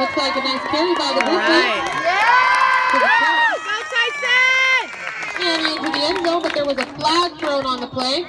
Looks like a nice carry by the Grizzlies. Right. To. Go Tysen! And uh, into the end zone, but there was a flag thrown on the play.